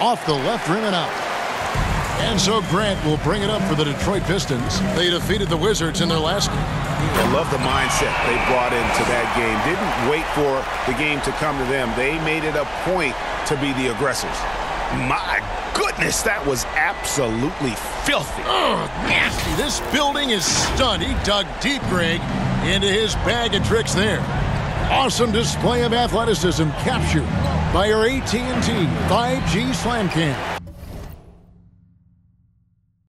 Off the left rim and out. And so Grant will bring it up for the Detroit Pistons. They defeated the Wizards in their last game. I love the mindset they brought into that game. Didn't wait for the game to come to them. They made it a point to be the aggressors. My goodness, that was absolutely filthy. Oh, nasty. This building is stunned. He dug deep, Greg, into his bag of tricks there. Awesome display of athleticism captured by your AT&T 5G Slam Cam.